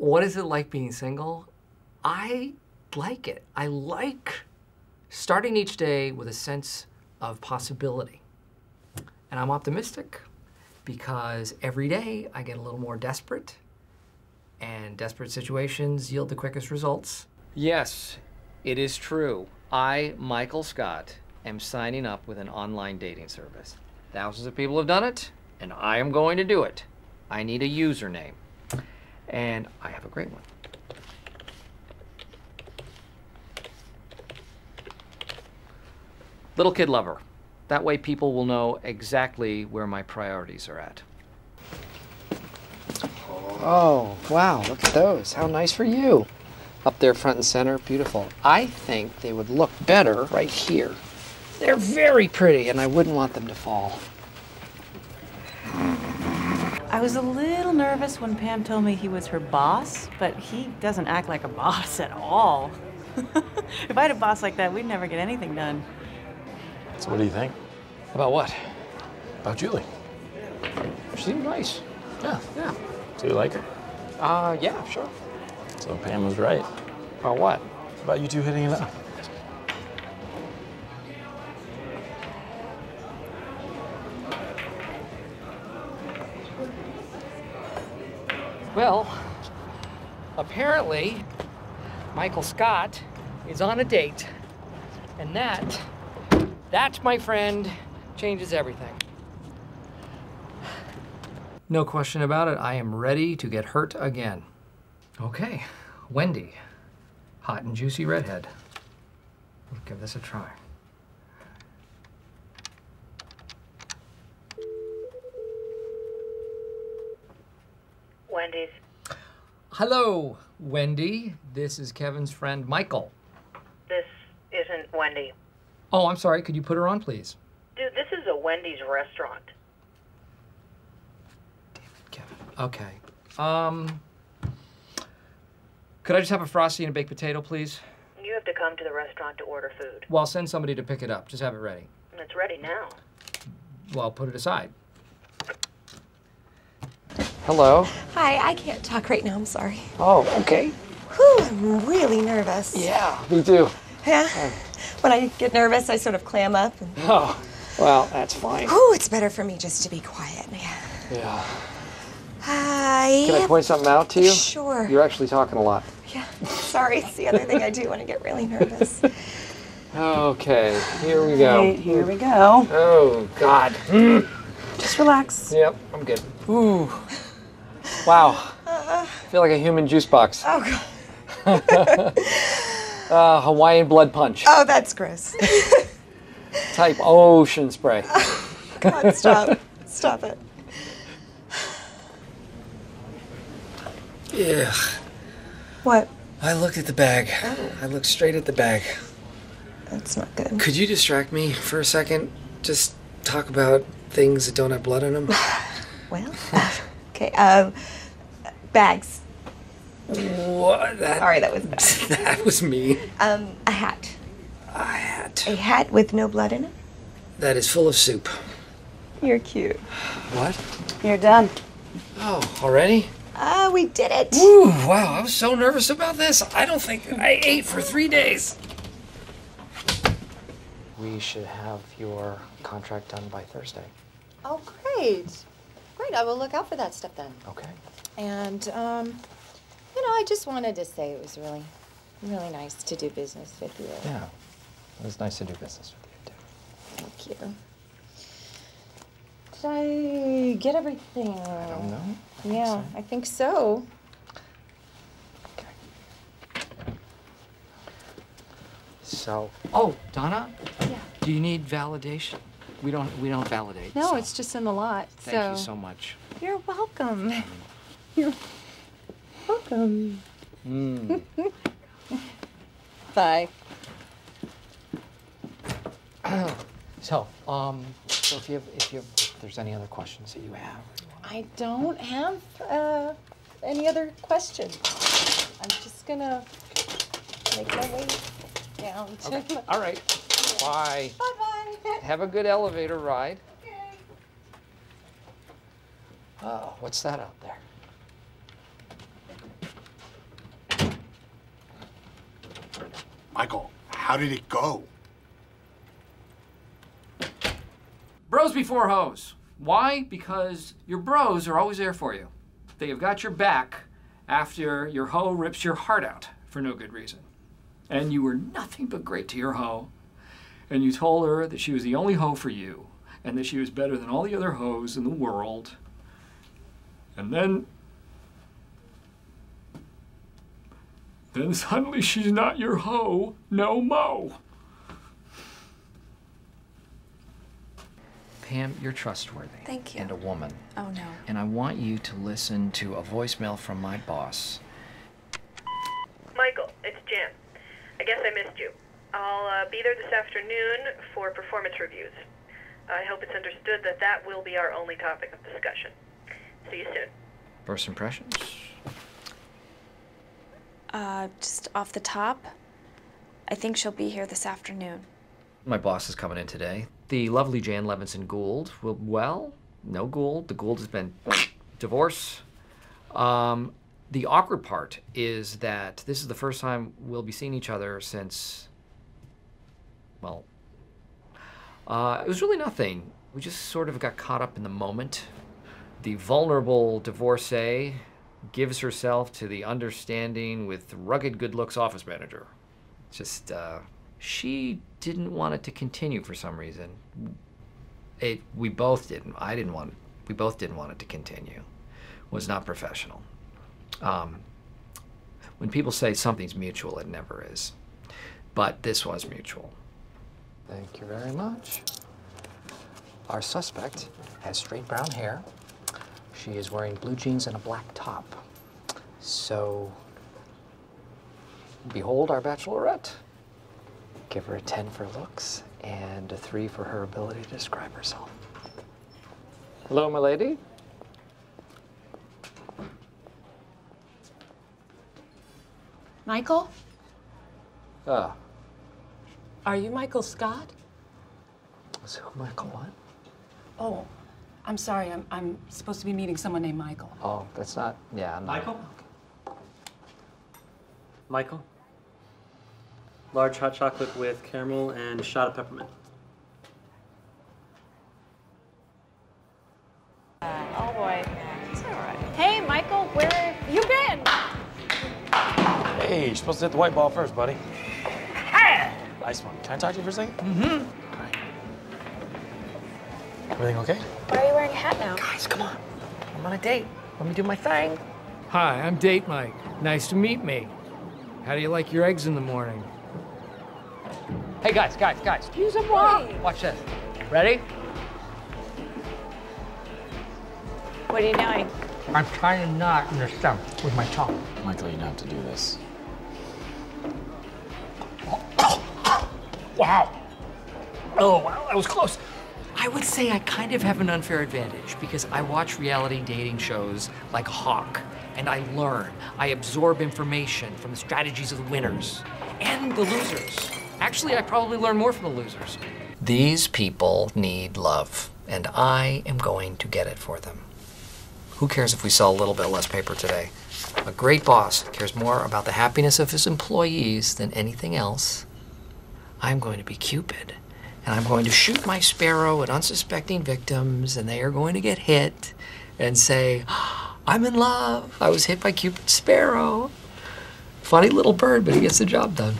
What is it like being single? I like it. I like starting each day with a sense of possibility. And I'm optimistic because every day I get a little more desperate, and desperate situations yield the quickest results. Yes, it is true. I, Michael Scott, am signing up with an online dating service. Thousands of people have done it, and I am going to do it. I need a username, and I have a great one. Little Kid Lover. That way people will know exactly where my priorities are at. Oh, wow, look at those. How nice for you. Up there, front and center, beautiful. I think they would look better right here. They're very pretty, and I wouldn't want them to fall. I was a little nervous when Pam told me he was her boss, but he doesn't act like a boss at all. if I had a boss like that, we'd never get anything done. So what do you think About what? about Julie? She seemed nice. Yeah. Yeah. Do you like her? Uh, yeah, sure. So Pam was right About what? about you two hitting it up. Well, apparently, Michael Scott is on a date, and that, that, my friend, changes everything. No question about it, I am ready to get hurt again. Okay, Wendy, hot and juicy redhead. Let's give this a try. Wendy's. Hello, Wendy. This is Kevin's friend Michael. This isn't Wendy. Oh, I'm sorry. Could you put her on, please? Dude, this is a Wendy's restaurant. Damn it, Kevin. Okay. Um, could I just have a frosty and a baked potato, please? You have to come to the restaurant to order food. Well, I'll send somebody to pick it up. Just have it ready. It's ready now. Well, I'll put it aside. Hello. Hi, I can't talk right now. I'm sorry. Oh, okay. Whew, I'm really nervous. Yeah, me too. Yeah. When I get nervous, I sort of clam up. And, Oh, well, that's fine. whew, it's better for me just to be quiet. Yeah. Yeah. Hi. Can I point something out to you? Sure. You're actually talking a lot. Yeah. Sorry, it's the other thing I do when I get really nervous. Okay, here we go. here we go. Oh, God. Mm. Just relax. Yep, I'm good. Ooh. Wow. I feel like a human juice box. Oh, God. Uh, Hawaiian blood punch. Oh, that's gross. Type ocean spray. God, stop. Stop it. Yeah. What? I looked at the bag. I looked straight at the bag. That's not good. Could you distract me for a second? Just talk about things that don't have blood in them. Well, okay. Um, bags. what? That, Sorry, that was bad. that was me. Um, a hat. A hat. A hat with no blood in it. That is full of soup. You're cute. What? You're done. Oh, already? Ah, we did it. Ooh, wow, I was so nervous about this. I don't think I ate for three days. We should have your contract done by Thursday. Oh, great. Great. I will look out for that stuff then. Okay. And, um, you know, I just wanted to say it was really, really nice to do business with you. Yeah. It was nice to do business with you, too. Thank you. Did I get everything? I don't know. I think Yeah, so. I think so. Okay. So, oh, Donna, Yeah. do you need validation? We don't. We don't validate. No, so it's just in the lot. Thank so you so much. You're welcome. You're welcome. Mm. Bye. So, um, so if you have, if you have, if there's any other questions that you have, I don't have uh, any other questions. I'm just gonna make my way down to okay. All right. Bye. Bye bye. Have a good elevator ride. Okay. Oh, what's that out there? Michael, how did it go? Bros before hoes. Why? Because your bros are always there for you. They have got your back after your hoe rips your heart out for no good reason. And you were nothing but great to your hoe and you told her that she was the only hoe for you and that she was better than all the other hoes in the world. And then. Then suddenly she's not your hoe no mo. Pam, you're trustworthy. Thank you. And a woman. Oh no. And I want you to listen to a voicemail from my boss. Michael, it's Jan. I guess I missed you. I'll uh, be there this afternoon for performance reviews. I hope it's understood that that will be our only topic of discussion. See you soon. First impressions? Uh, just off the top, I think she'll be here this afternoon. My boss is coming in today. The lovely Jan Levinson Gould will, well, no Gould. The Gould has been divorce. Um, the awkward part is that this is the first time we'll be seeing each other since, well, uh, it was really nothing. We just sort of got caught up in the moment. The vulnerable divorcee gives herself to the understanding with rugged good looks office manager. Just, uh, she didn't want it to continue for some reason. It, we both didn't. I didn't want. We both didn't want it to continue. It was not professional. Um, when people say something's mutual, it never is. But this was mutual. Thank you very much. Our suspect has straight brown hair. She is wearing blue jeans and a black top. So, behold our bachelorette. Give her a 10 for looks and a 3 for her ability to describe herself. Hello, my lady. Michael? Ah, Are you Michael Scott? so Michael what? Oh, I'm sorry. I'm, I'm supposed to be meeting someone named Michael. Oh, that's not, yeah, I'm not. Michael? Michael? Large hot chocolate with caramel and a shot of peppermint. Uh, oh boy. It's all right. Hey, Michael, where have you been? Hey, you're supposed to hit the white ball first, buddy. Nice one. Can I talk to you for a 2nd Mm-hmm. Everything okay? Why are you wearing a hat now? Guys, come on. I'm on a date. Let me do my thing. Hi, I'm Date Mike. Nice to meet me. How do you like your eggs in the morning? Hey, guys, guys, guys. a me. Watch this. Ready? What are you doing? I'm trying to knot in the stump with my tongue. Michael, you don't have to do this. Wow. Oh, wow, that was close. I would say I kind of have an unfair advantage because I watch reality dating shows like Hawk and I learn. I absorb information from the strategies of the winners and the losers. Actually, I probably learn more from the losers. These people need love, and I am going to get it for them. Who cares if we sell a little bit less paper today? A great boss cares more about the happiness of his employees than anything else. I'm going to be Cupid, and I'm going to shoot my sparrow at unsuspecting victims, and they are going to get hit and say, ah, I'm in love. I was hit by Cupid's sparrow. Funny little bird, but he gets the job done.